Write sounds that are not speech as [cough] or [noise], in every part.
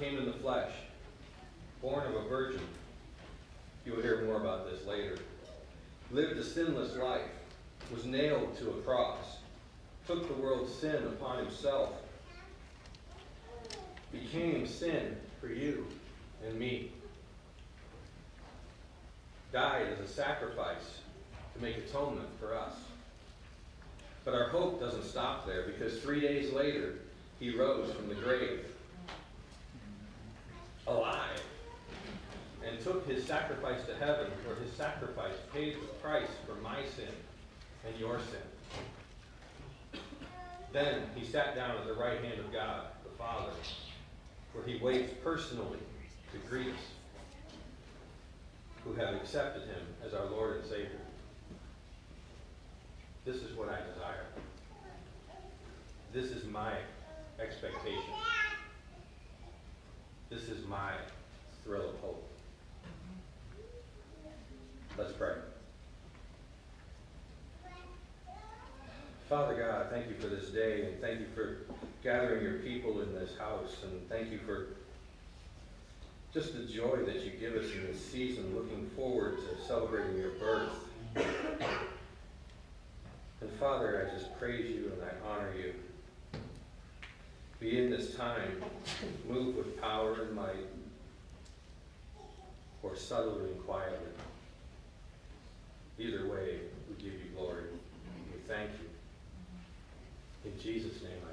came in the flesh, born of a virgin. You will hear more about this later. Lived a sinless life, was nailed to a cross, took the world's sin upon himself, became sin for you and me, died as a sacrifice to make atonement for us. But our hope doesn't stop there because three days later, he rose from the grave alive and took his sacrifice to heaven, where his sacrifice paid the price for my sin and your sin. Then he sat down at the right hand of God, the Father, where he waits personally to greet us who have accepted him as our Lord and Savior. This is what I desire. This is my expectation. This is my thrill of hope. Let's pray. Father God, thank you for this day, and thank you for gathering your people in this house, and thank you for just the joy that you give us in this season, looking forward to celebrating your birth. And Father, I just praise you and I honor you. Be in this time, move with power and might, or subtly and quietly. Either way, we give you glory. We thank you. In Jesus' name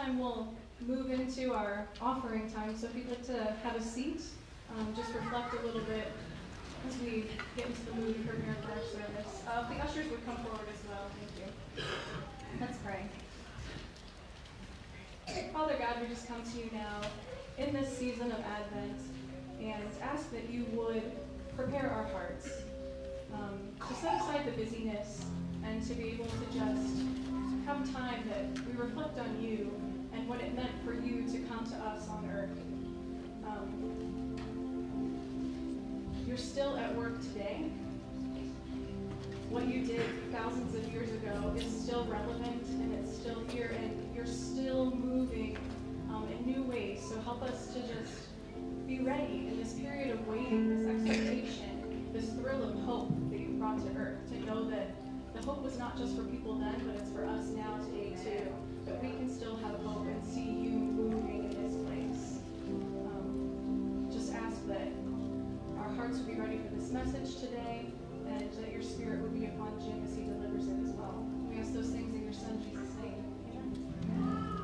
time we'll move into our offering time. So if you'd like to have a seat, um, just reflect a little bit as we get into the mood for Miracle Hour service. Uh, the ushers would come forward as well, thank you. Let's pray. Father God, we just come to you now in this season of Advent and ask that you would prepare our hearts um, to set aside the busyness and to be able to just have time that we reflect on you what it meant for you to come to us on earth. Um, you're still at work today. What you did thousands of years ago is still relevant and it's still here and you're still moving um, in new ways. So help us to just be ready in this period of waiting, this expectation, this thrill of hope that you brought to earth, to know that the hope was not just for people then, but it's for us now today too. That we can still have hope and see you moving in this place. Um, just ask that our hearts would be ready for this message today, and that your spirit would be upon Jim as he delivers it as well. We ask those things in your son Jesus' name. Amen.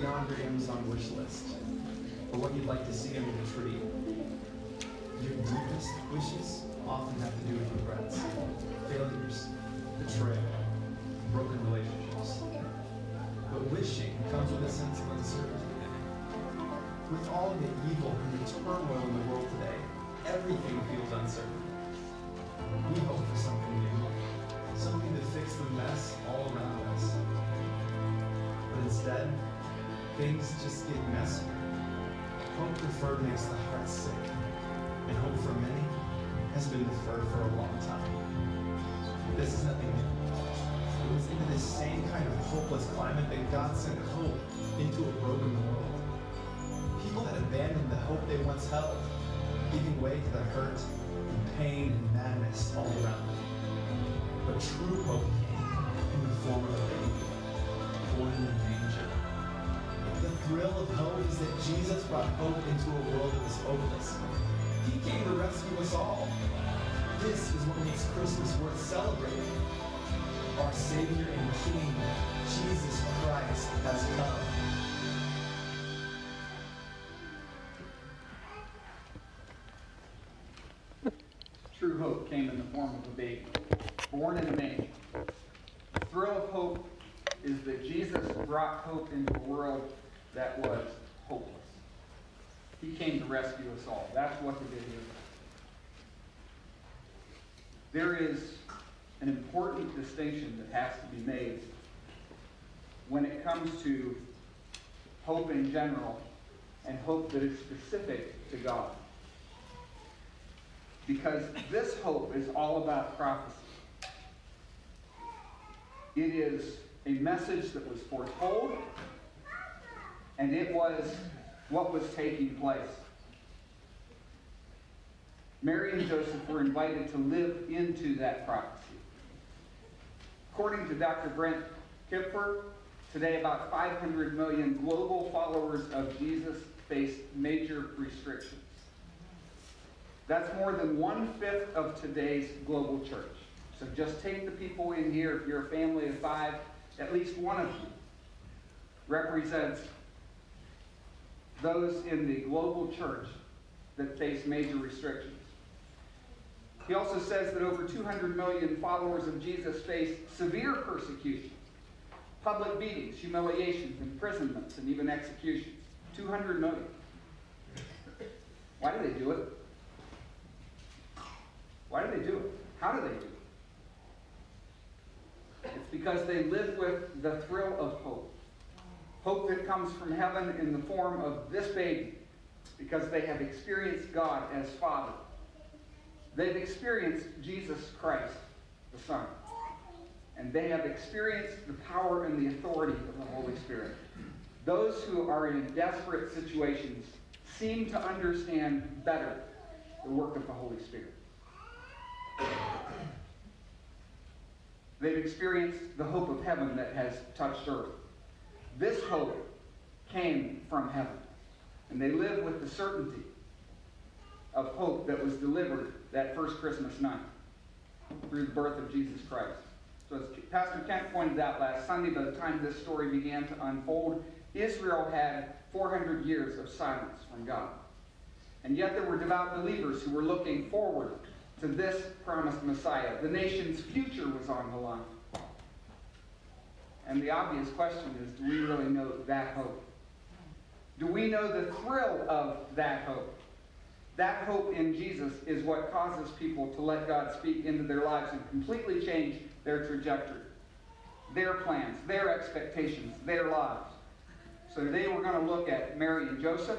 Beyond your Amazon wish list or what you'd like to see under the tree. Your deepest wishes often have to do with regrets, failures, betrayal, broken relationships. But wishing comes with a sense of uncertainty. With all the evil and the turmoil in the world today, everything feels uncertain. Things just get messier. Hope deferred makes the heart sick, and hope for many has been deferred for a long time. This is nothing new. It was into this same kind of hopeless climate that God sent hope into a broken world. People had abandoned the hope they once held, giving way to the hurt and pain and madness all around them. But true hope came in the form of a baby, born in the manger. Thrill of hope is that Jesus brought hope into a world that was hopeless. He came to rescue us all. This is what makes Christmas worth celebrating. Our Savior and King, Jesus Christ, has come. True hope came in the form of a baby, born in a manger. The thrill of hope is that Jesus brought hope into a world that was hopeless. He came to rescue us all. That's what the video is. There is an important distinction that has to be made when it comes to hope in general and hope that is specific to God because this hope is all about prophecy. It is a message that was foretold, and it was what was taking place. Mary and Joseph were invited to live into that prophecy. According to Dr. Brent Kipfer, today about 500 million global followers of Jesus face major restrictions. That's more than one fifth of today's global church. So just take the people in here. If you're a family of five, at least one of you represents those in the global church that face major restrictions. He also says that over 200 million followers of Jesus faced severe persecution, public beatings, humiliations, imprisonments, and even executions. 200 million. Why do they do it? Why do they do it? How do they do it? It's because they live with the thrill of hope. Hope that comes from heaven in the form of this baby, because they have experienced God as Father. They've experienced Jesus Christ, the Son. And they have experienced the power and the authority of the Holy Spirit. Those who are in desperate situations seem to understand better the work of the Holy Spirit. They've experienced the hope of heaven that has touched earth. This hope came from heaven. And they live with the certainty of hope that was delivered that first Christmas night through the birth of Jesus Christ. So, as Pastor Kent pointed out last Sunday, by the time this story began to unfold, Israel had 400 years of silence from God. And yet there were devout believers who were looking forward to this promised Messiah. The nation's future was on the line. And the obvious question is do we really know that hope? Do we know the thrill of that hope? That hope in Jesus is what causes people to let God speak into their lives and completely change their trajectory, their plans, their expectations, their lives. So today we're going to look at Mary and Joseph.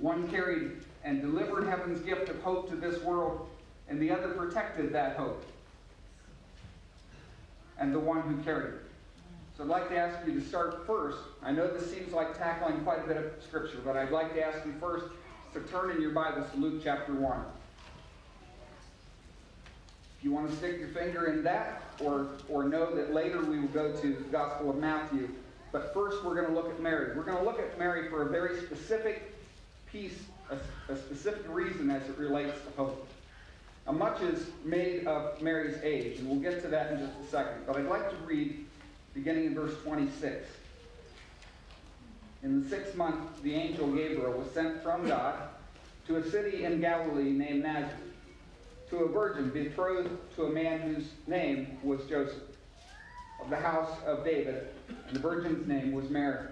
One carried and delivered heaven's gift of hope to this world, and the other protected that hope, and the one who carried it. So I'd like to ask you to start first. I know this seems like tackling quite a bit of scripture, but I'd like to ask you first to turn in your Bibles to Luke chapter 1. If you want to stick your finger in that, or, or know that later we will go to the Gospel of Matthew. But first, we're going to look at Mary. We're going to look at Mary for a very specific piece, a, a specific reason as it relates to hope. Now, much is made of Mary's age, and we'll get to that in just a second. But I'd like to read beginning in verse 26. In the sixth month, the angel Gabriel was sent from God to a city in Galilee named Nazareth, to a virgin betrothed to a man whose name was Joseph, of the house of David, and the virgin's name was Mary.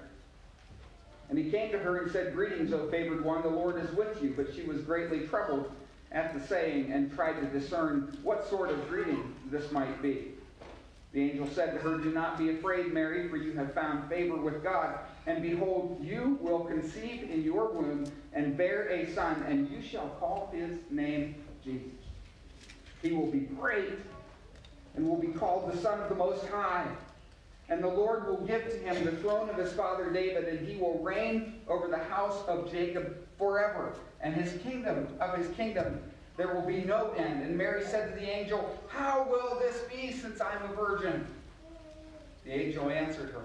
And he came to her and said, Greetings, O favored one, the Lord is with you. But she was greatly troubled at the saying and tried to discern what sort of greeting this might be. The angel said to her, Do not be afraid, Mary, for you have found favor with God. And behold, you will conceive in your womb and bear a son, and you shall call his name Jesus. He will be great and will be called the Son of the Most High. And the Lord will give to him the throne of his father David, and he will reign over the house of Jacob forever. And his kingdom, of his kingdom, there will be no end. And Mary said to the angel, How will this be since I'm a virgin? The angel answered her,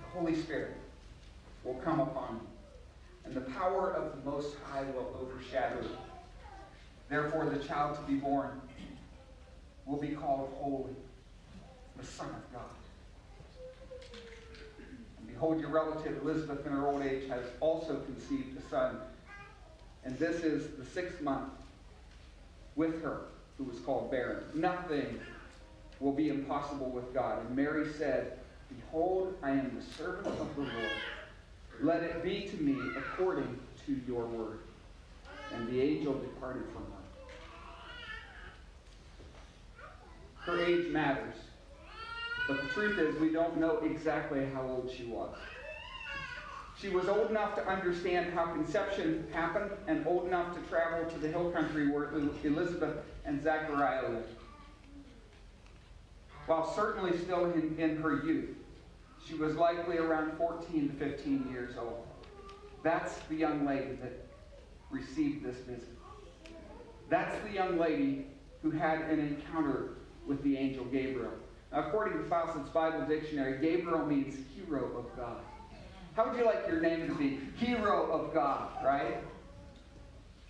The Holy Spirit will come upon you, and the power of the Most High will overshadow you. Therefore, the child to be born will be called Holy, the Son of God. And behold, your relative Elizabeth in her old age has also conceived a son. And this is the sixth month with her, who was called barren. Nothing will be impossible with God. And Mary said, Behold, I am the servant of the Lord. Let it be to me according to your word. And the angel departed from her. Her age matters. But the truth is, we don't know exactly how old she was. She was old enough to understand how conception happened and old enough to travel to the hill country where Elizabeth and Zachariah lived. While certainly still in, in her youth, she was likely around 14 to 15 years old. That's the young lady that received this visit. That's the young lady who had an encounter with the angel Gabriel. Now, according to Fausset's Bible Dictionary, Gabriel means hero of God. How would you like your name to be? Hero of God, right?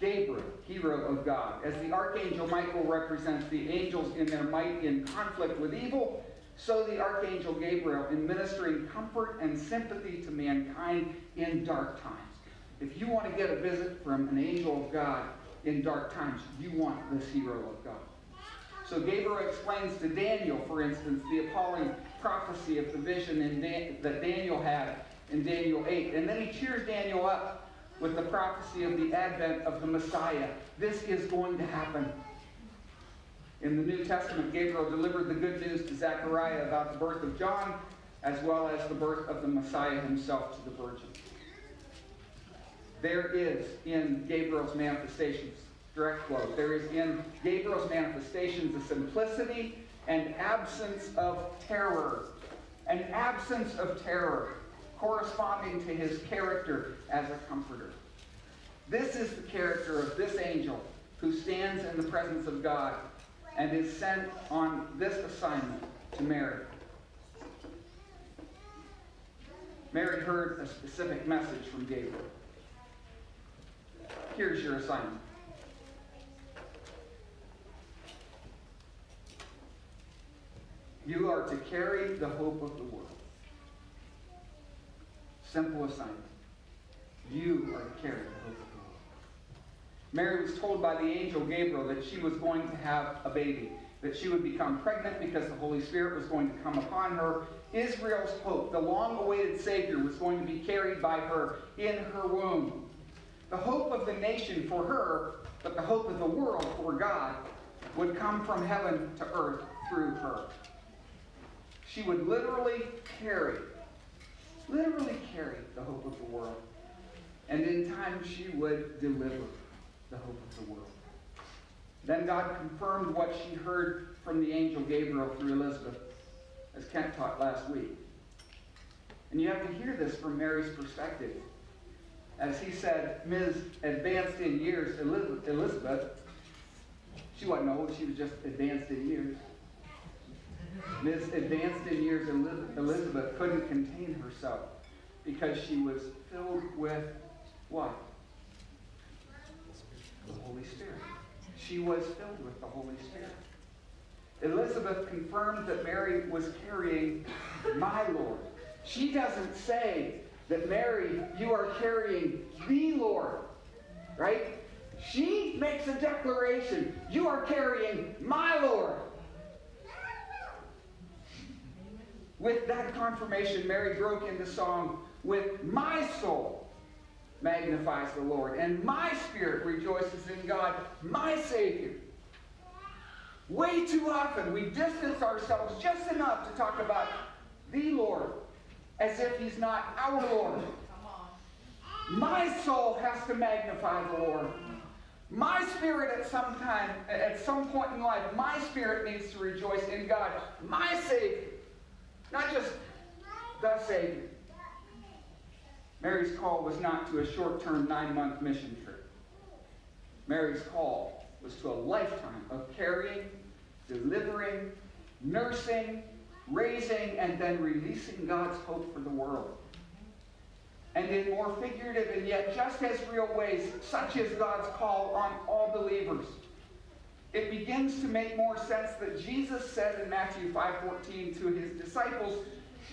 Gabriel, hero of God. As the archangel Michael represents the angels in their might in conflict with evil, so the archangel Gabriel in ministering comfort and sympathy to mankind in dark times. If you want to get a visit from an angel of God in dark times, you want this hero of God. So Gabriel explains to Daniel, for instance, the appalling prophecy of the vision Dan- that Daniel had in Daniel 8. And then he cheers Daniel up with the prophecy of the advent of the Messiah. This is going to happen. In the New Testament, Gabriel delivered the good news to Zechariah about the birth of John, as well as the birth of the Messiah himself to the Virgin. There is in Gabriel's manifestations, direct quote, there is in Gabriel's manifestations a simplicity and absence of terror. An absence of terror corresponding to his character as a comforter. This is the character of this angel who stands in the presence of God and is sent on this assignment to Mary. Mary heard a specific message from Gabriel. Here's your assignment. You are to carry the hope of the world. Simple assignment. You are to the hope of world. Mary was told by the angel Gabriel that she was going to have a baby, that she would become pregnant because the Holy Spirit was going to come upon her. Israel's hope, the long awaited Savior, was going to be carried by her in her womb. The hope of the nation for her, but the hope of the world for God, would come from heaven to earth through her. She would literally carry, literally carry the hope of the world. And in time, she would deliver the hope of the world. Then God confirmed what she heard from the angel Gabriel through Elizabeth, as Kent taught last week. And you have to hear this from Mary's perspective. As he said, Ms. Advanced in years, Elizabeth, she wasn't old, she was just advanced in years. Ms. Advanced in years, and Elizabeth couldn't contain herself because she was filled with what? The Holy Spirit. She was filled with the Holy Spirit. Elizabeth confirmed that Mary was carrying my Lord. She doesn't say that Mary, you are carrying the Lord, right? She makes a declaration you are carrying my Lord. With that confirmation, Mary broke into song with my soul magnifies the Lord, and my spirit rejoices in God, my Savior. Way too often we distance ourselves just enough to talk about the Lord as if He's not our Lord. My soul has to magnify the Lord. My spirit at some time, at some point in life, my spirit needs to rejoice in God, my Savior. Not just the Savior. Mary's call was not to a short term nine month mission trip. Mary's call was to a lifetime of carrying, delivering, nursing, raising, and then releasing God's hope for the world. And in more figurative and yet just as real ways, such is God's call on all believers. It begins to make more sense that Jesus said in Matthew 5:14 to his disciples,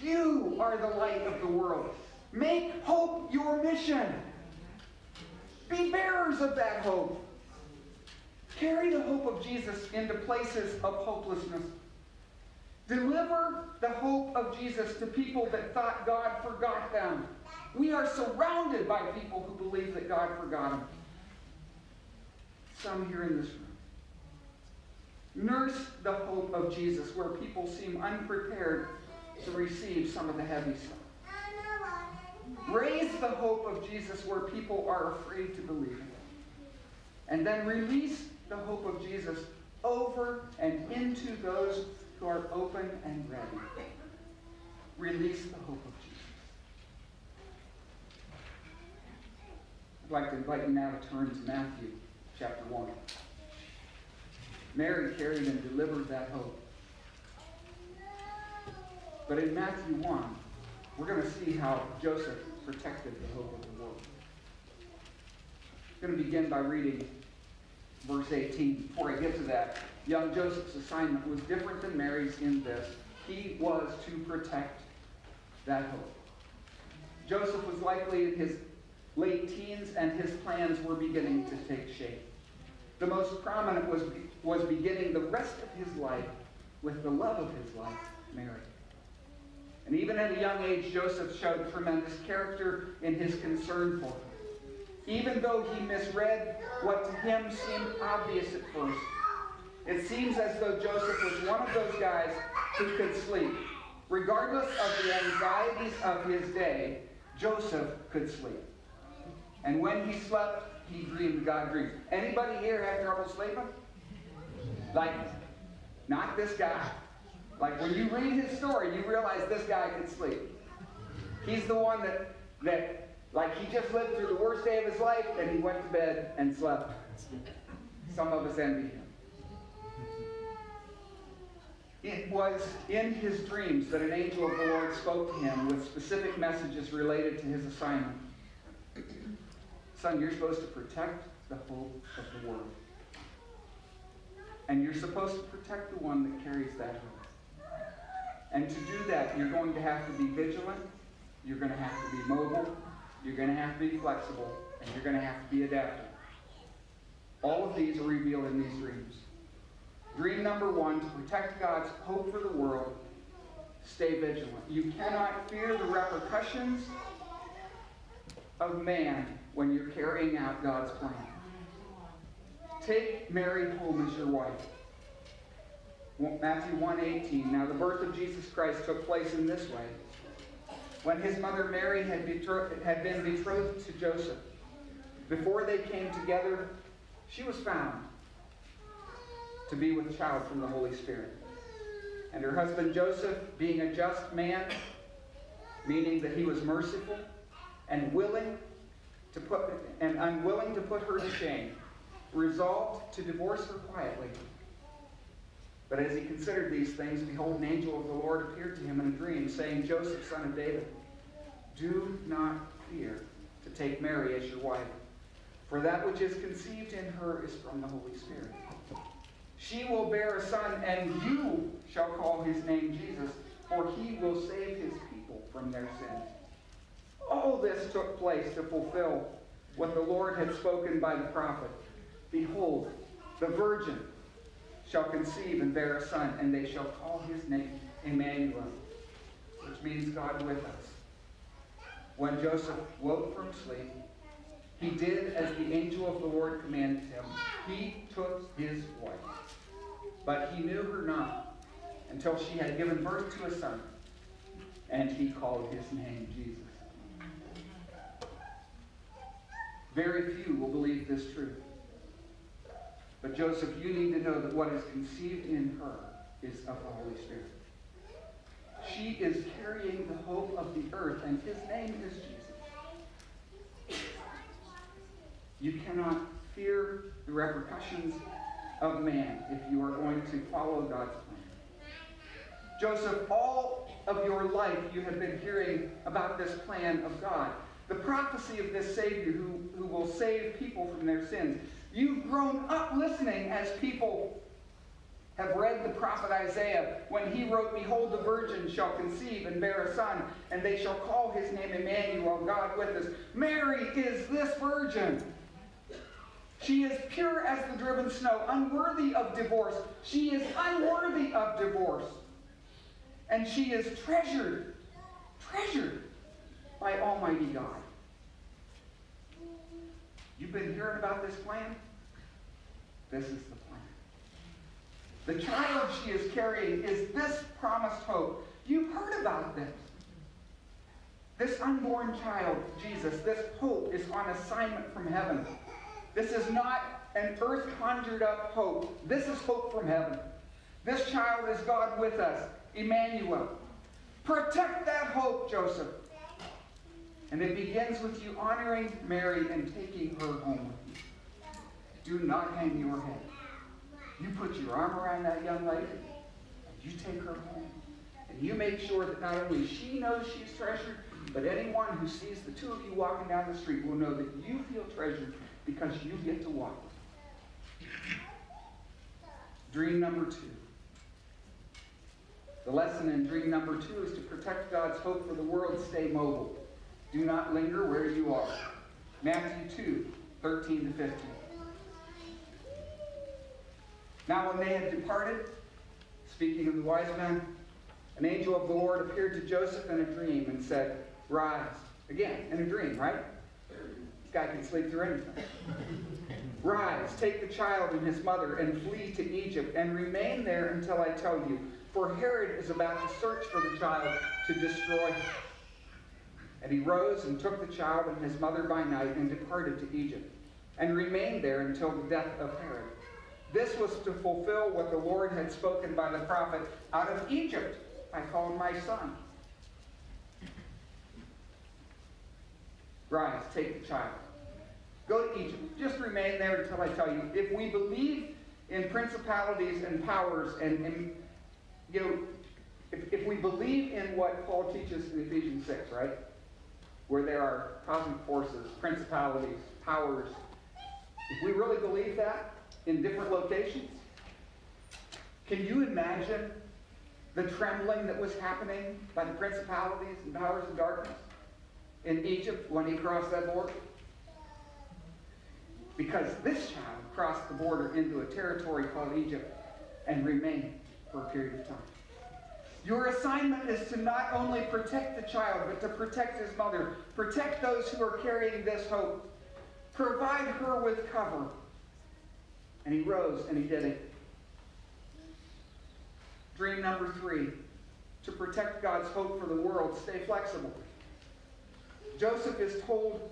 "You are the light of the world." Make hope your mission. Be bearers of that hope. Carry the hope of Jesus into places of hopelessness. Deliver the hope of Jesus to people that thought God forgot them. We are surrounded by people who believe that God forgot them. Some here in this room. Nurse the hope of Jesus where people seem unprepared to receive some of the heavy stuff. Raise the hope of Jesus where people are afraid to believe it. And then release the hope of Jesus over and into those who are open and ready. Release the hope of Jesus. I'd like to invite you now to turn to Matthew chapter 1. Mary carried and delivered that hope. But in Matthew 1, we're going to see how Joseph protected the hope of the world. I'm going to begin by reading verse 18. Before I get to that, young Joseph's assignment was different than Mary's in this. He was to protect that hope. Joseph was likely in his late teens, and his plans were beginning to take shape. The most prominent was, was beginning the rest of his life with the love of his life, Mary. And even at a young age, Joseph showed tremendous character in his concern for her. Even though he misread what to him seemed obvious at first, it seems as though Joseph was one of those guys who could sleep. Regardless of the anxieties of his day, Joseph could sleep. And when he slept, he dreamed God dreams. Anybody here have trouble sleeping? Like, not this guy. Like when you read his story, you realize this guy could sleep. He's the one that that like he just lived through the worst day of his life and he went to bed and slept. Some of us envy him. It was in his dreams that an angel of the Lord spoke to him with specific messages related to his assignment. Son, you're supposed to protect the hope of the world. And you're supposed to protect the one that carries that hope. And to do that, you're going to have to be vigilant, you're going to have to be mobile, you're going to have to be flexible, and you're going to have to be adaptable. All of these are revealed in these dreams. Dream number one to protect God's hope for the world, stay vigilant. You cannot fear the repercussions of man when you're carrying out God's plan. Take Mary home as your wife. Matthew 1:18. Now the birth of Jesus Christ took place in this way. When his mother Mary had, had been betrothed to Joseph, before they came together, she was found to be with child from the Holy Spirit. And her husband Joseph, being a just man, meaning that he was merciful and willing to put and unwilling to put her to shame, resolved to divorce her quietly. But as he considered these things, behold, an angel of the Lord appeared to him in a dream, saying, Joseph, son of David, do not fear to take Mary as your wife, for that which is conceived in her is from the Holy Spirit. She will bear a son, and you shall call his name Jesus, for he will save his people from their sins. All this took place to fulfill what the Lord had spoken by the prophet. Behold, the virgin shall conceive and bear a son, and they shall call his name Emmanuel, which means God with us. When Joseph woke from sleep, he did as the angel of the Lord commanded him. He took his wife. But he knew her not until she had given birth to a son, and he called his name Jesus. Very few will believe this truth. But Joseph, you need to know that what is conceived in her is of the Holy Spirit. She is carrying the hope of the earth, and his name is Jesus. You cannot fear the repercussions of man if you are going to follow God's plan. Joseph, all of your life you have been hearing about this plan of God. The prophecy of this Savior who, who will save people from their sins. You've grown up listening as people have read the prophet Isaiah when he wrote, Behold, the virgin shall conceive and bear a son, and they shall call his name Emmanuel, God with us. Mary is this virgin. She is pure as the driven snow, unworthy of divorce. She is unworthy of divorce. And she is treasured, treasured by Almighty God. You've been hearing about this plan? This is the plan. The child she is carrying is this promised hope. You've heard about this. This unborn child, Jesus, this hope is on assignment from heaven. This is not an earth conjured up hope. This is hope from heaven. This child is God with us, Emmanuel. Protect that hope, Joseph. And it begins with you honoring Mary and taking her home with you. Do not hang your head. You put your arm around that young lady, and you take her home, and you make sure that not only she knows she's treasured, but anyone who sees the two of you walking down the street will know that you feel treasured because you get to walk with them. Dream number two. The lesson in dream number two is to protect God's hope for the world, stay mobile. Do not linger where you are. Matthew 2, 13 to 15. Now, when they had departed, speaking of the wise men, an angel of the Lord appeared to Joseph in a dream and said, Rise. Again, in a dream, right? This guy can sleep through anything. [laughs] Rise, take the child and his mother, and flee to Egypt, and remain there until I tell you. For Herod is about to search for the child to destroy him. And he rose and took the child and his mother by night and departed to Egypt, and remained there until the death of Herod. This was to fulfill what the Lord had spoken by the prophet Out of Egypt I called my son. Rise, take the child. Go to Egypt. Just remain there until I tell you. If we believe in principalities and powers, and, and you know, if, if we believe in what Paul teaches in Ephesians 6, right? Where there are cosmic forces, principalities, powers. If we really believe that in different locations, can you imagine the trembling that was happening by the principalities and powers of darkness in Egypt when he crossed that border? Because this child crossed the border into a territory called Egypt and remained for a period of time. Your assignment is to not only protect the child, but to protect his mother. Protect those who are carrying this hope. Provide her with cover. And he rose and he did it. Dream number three to protect God's hope for the world, stay flexible. Joseph is told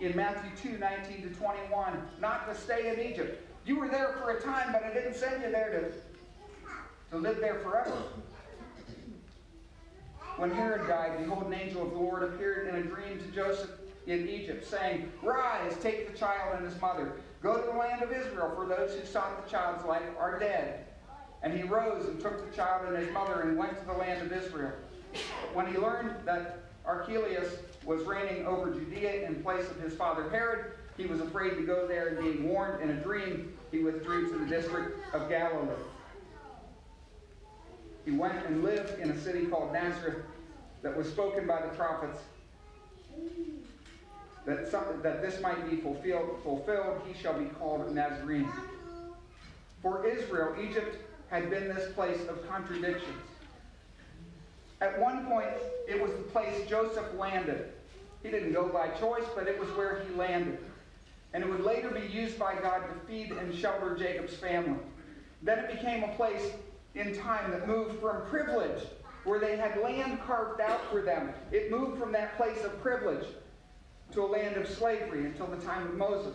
in Matthew 2 19 to 21 not to stay in Egypt, You were there for a time, but I didn't send you there to, to live there forever. When Herod died, behold, an angel of the Lord appeared in a dream to Joseph in Egypt, saying, Rise, take the child and his mother, go to the land of Israel, for those who sought the child's life are dead. And he rose and took the child and his mother and went to the land of Israel. When he learned that Archelaus was reigning over Judea in place of his father Herod, he was afraid to go there, and being warned in a dream, he withdrew to the district of Galilee. He went and lived in a city called Nazareth that was spoken by the prophets that, some, that this might be fulfilled, fulfilled, he shall be called Nazarene. For Israel, Egypt had been this place of contradictions. At one point, it was the place Joseph landed. He didn't go by choice, but it was where he landed. And it would later be used by God to feed and shelter Jacob's family. Then it became a place in time that moved from privilege, where they had land carved out for them. It moved from that place of privilege to a land of slavery until the time of Moses,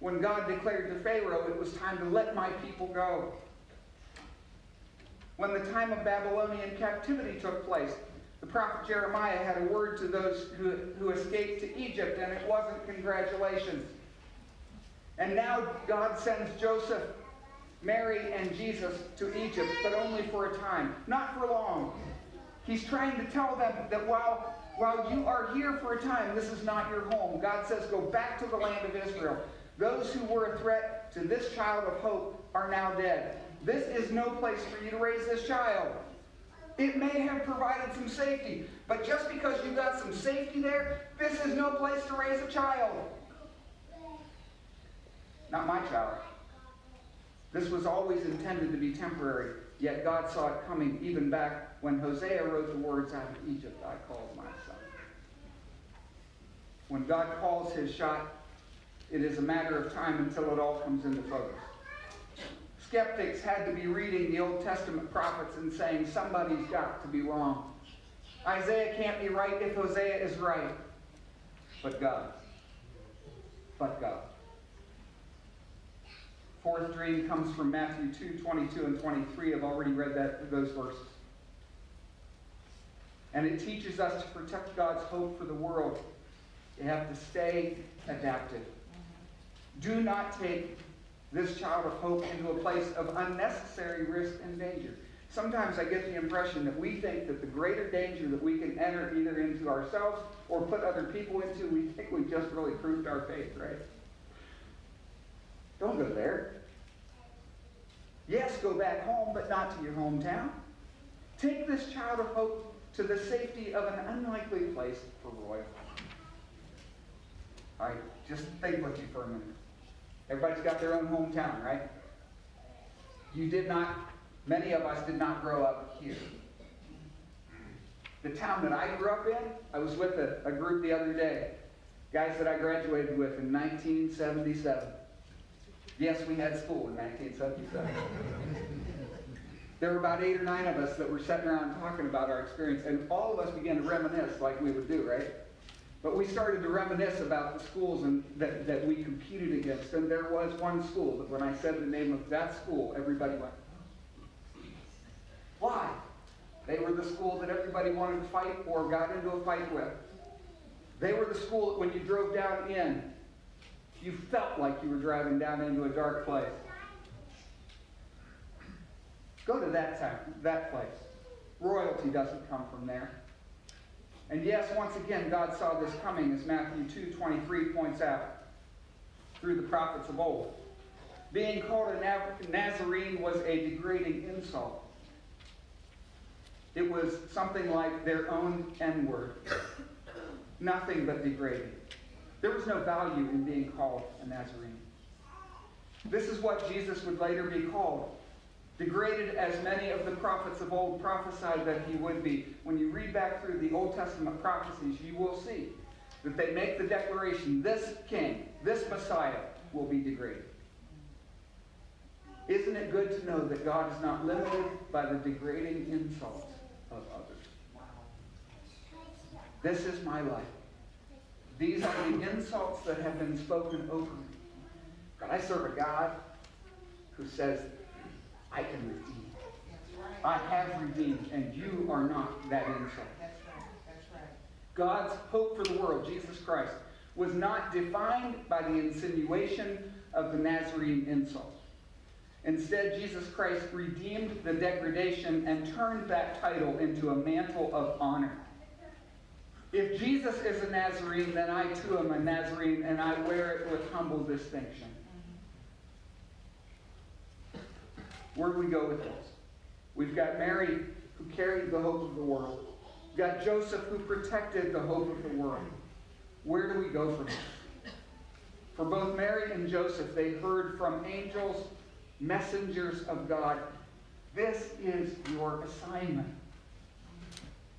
when God declared to Pharaoh it was time to let my people go. When the time of Babylonian captivity took place, the prophet Jeremiah had a word to those who, who escaped to Egypt, and it wasn't congratulations. And now God sends Joseph, Mary, and Jesus to Egypt, but only for a time, not for long. He's trying to tell them that while, while you are here for a time, this is not your home. God says, go back to the land of Israel. Those who were a threat to this child of hope are now dead. This is no place for you to raise this child. It may have provided some safety, but just because you got some safety there, this is no place to raise a child. Not my child. This was always intended to be temporary, yet God saw it coming even back when Hosea wrote the words out of Egypt, I called my son. When God calls his shot, it is a matter of time until it all comes into focus. Skeptics had to be reading the Old Testament prophets and saying, somebody's got to be wrong. Isaiah can't be right if Hosea is right. But God. But God. Fourth dream comes from Matthew 2, 22 and 23. I've already read that, those verses. And it teaches us to protect God's hope for the world. You have to stay adaptive. Do not take this child of hope into a place of unnecessary risk and danger. Sometimes I get the impression that we think that the greater danger that we can enter either into ourselves or put other people into, we think we've just really proved our faith, right? Don't go there. Yes, go back home, but not to your hometown. Take this child of hope to the safety of an unlikely place for royal. All right, just think with me for a minute. Everybody's got their own hometown, right? You did not, many of us did not grow up here. The town that I grew up in, I was with a, a group the other day, guys that I graduated with in 1977. Yes, we had school in 1977. there were about eight or nine of us that were sitting around talking about our experience, and all of us began to reminisce like we would do, right? But we started to reminisce about the schools and that, that we competed against. And there was one school that when I said the name of that school, everybody went, Why? They were the school that everybody wanted to fight or got into a fight with. They were the school that when you drove down in, you felt like you were driving down into a dark place. Go to that town, that place. Royalty doesn't come from there. And yes, once again, God saw this coming, as Matthew 2.23 points out, through the prophets of old. Being called a Nazarene was a degrading insult. It was something like their own N-word. Nothing but degrading. There was no value in being called a Nazarene. This is what Jesus would later be called. Degraded as many of the prophets of old prophesied that he would be. When you read back through the Old Testament prophecies, you will see that they make the declaration this king, this Messiah, will be degraded. Isn't it good to know that God is not limited by the degrading insults of others? This is my life. These are the insults that have been spoken over me. But I serve a God who says, I can redeem. I have redeemed, and you are not that insult. That's right, that's right. God's hope for the world, Jesus Christ, was not defined by the insinuation of the Nazarene insult. Instead, Jesus Christ redeemed the degradation and turned that title into a mantle of honor. If Jesus is a Nazarene, then I too am a Nazarene, and I wear it with humble distinction. Where do we go with this? We've got Mary, who carried the hope of the world. We've got Joseph, who protected the hope of the world. Where do we go from this? For both Mary and Joseph, they heard from angels, messengers of God. This is your assignment.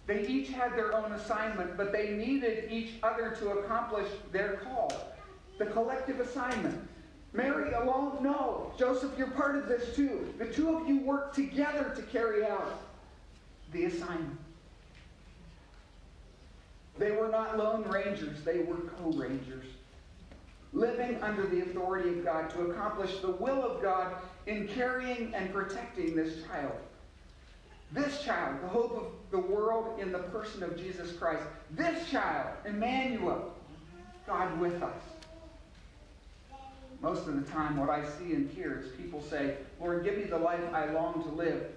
They each had their own assignment, but they needed each other to accomplish their call. The collective assignment. Mary alone? No. Joseph, you're part of this too. The two of you work together to carry out the assignment. They were not lone rangers, they were co rangers. Living under the authority of God to accomplish the will of God in carrying and protecting this child. This child, the hope of the world in the person of Jesus Christ. This child, Emmanuel, God with us. Most of the time, what I see and hear is people say, Lord, give me the life I long to live,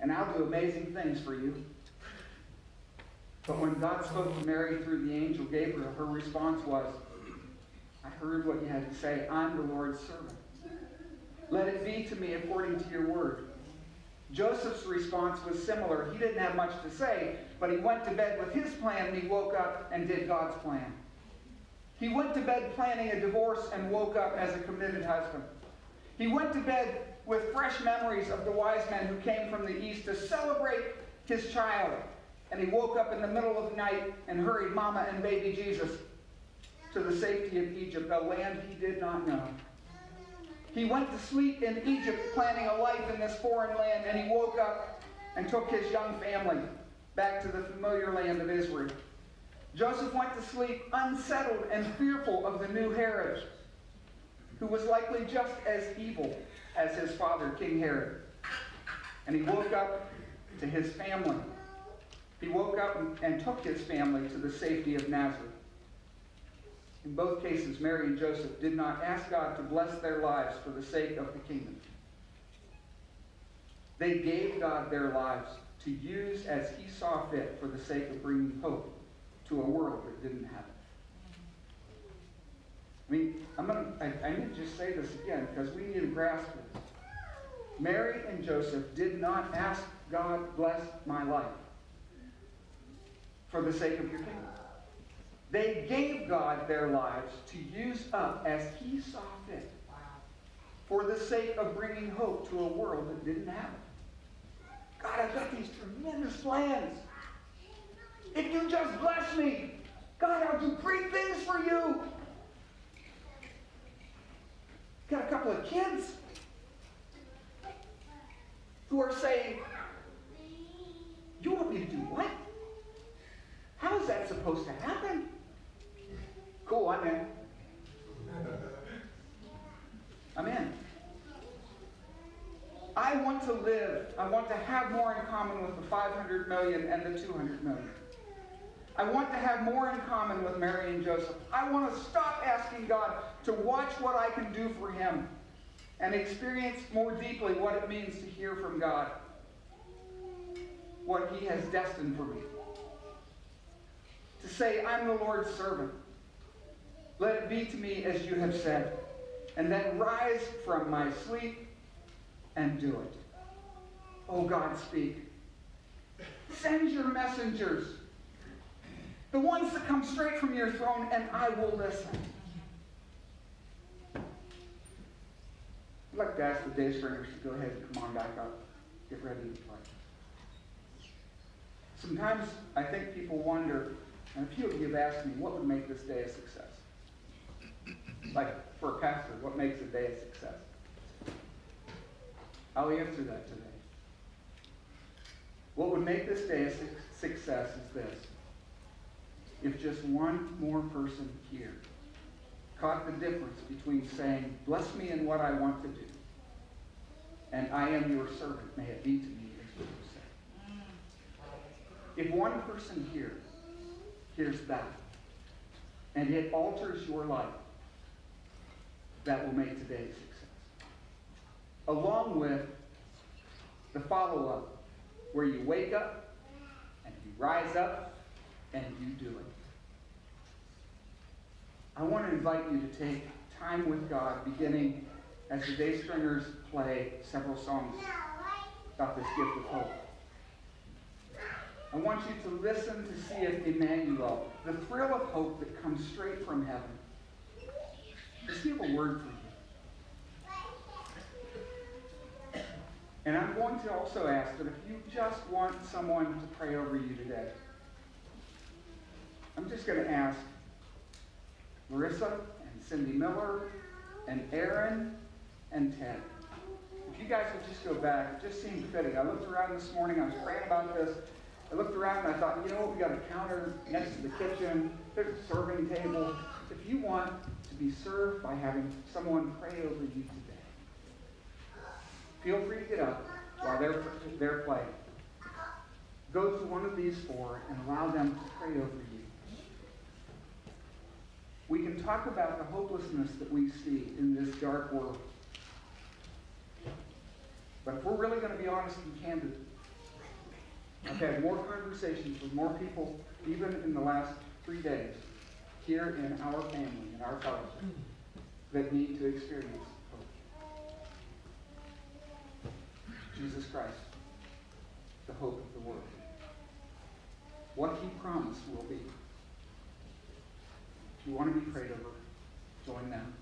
and I'll do amazing things for you. But when God spoke to Mary through the angel Gabriel, her response was, I heard what you had to say. I'm the Lord's servant. Let it be to me according to your word. Joseph's response was similar. He didn't have much to say, but he went to bed with his plan and he woke up and did God's plan. He went to bed planning a divorce and woke up as a committed husband. He went to bed with fresh memories of the wise men who came from the east to celebrate his child. And he woke up in the middle of the night and hurried Mama and baby Jesus to the safety of Egypt, a land he did not know. He went to sleep in Egypt planning a life in this foreign land, and he woke up and took his young family back to the familiar land of Israel. Joseph went to sleep unsettled and fearful of the new Herod, who was likely just as evil as his father, King Herod. And he woke up to his family. He woke up and took his family to the safety of Nazareth. In both cases, Mary and Joseph did not ask God to bless their lives for the sake of the kingdom. They gave God their lives to use as he saw fit for the sake of bringing hope to a world that didn't have it. I mean, I'm gonna, I, I need to just say this again because we need to grasp this. Mary and Joseph did not ask God, bless my life for the sake of your kingdom. They gave God their lives to use up as He saw fit for the sake of bringing hope to a world that didn't have it. God, I've got these tremendous plans. If you just bless me, God, I'll do great things for you. Got a couple of kids who are saying, You want me to do what? How is that supposed to happen? Cool, I'm in. I'm in. I want to live, I want to have more in common with the 500 million and the 200 million. I want to have more in common with Mary and Joseph. I want to stop asking God to watch what I can do for Him and experience more deeply what it means to hear from God, what He has destined for me. To say, I'm the Lord's servant. Let it be to me as you have said. And then rise from my sleep and do it. Oh God, speak. Send your messengers, the ones that come straight from your throne, and I will listen. I'd like to ask the day stringers to go ahead and come on back up. Get ready to play. Sometimes I think people wonder, and a few of you have asked me, what would make this day a success? Like, for a pastor, what makes a day a success? I'll answer that today. What would make this day a su- success is this. If just one more person here caught the difference between saying, bless me in what I want to do, and I am your servant. May it be to me as you say. If one person here hears that, and it alters your life, that will make today a success. Along with the follow up, where you wake up and you rise up and you do it. I want to invite you to take time with God, beginning as the Day Stringers play several songs about this gift of hope. I want you to listen to see if Emmanuel, the thrill of hope that comes straight from heaven, does he have a word for you? And I'm going to also ask that if you just want someone to pray over you today, I'm just going to ask Marissa and Cindy Miller and Aaron and Ted. If you guys would just go back, it just seemed fitting. I looked around this morning, I was praying about this. I looked around and I thought, you know what, we got a counter next to the kitchen, there's a serving table. If you want to be served by having someone pray over you today, feel free to get up while they're, they're playing. Go to one of these four and allow them to pray over you. We can talk about the hopelessness that we see in this dark world. But if we're really going to be honest and candid, I've had more conversations with more people, even in the last three days, here in our family, in our fellowship, that need to experience hope. Jesus Christ, the hope of the world. What he promised will be. If you want to be prayed over, join them.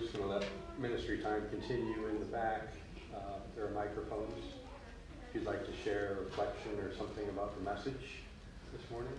Going to let ministry time continue in the back. Uh, There are microphones. If you'd like to share a reflection or something about the message this morning.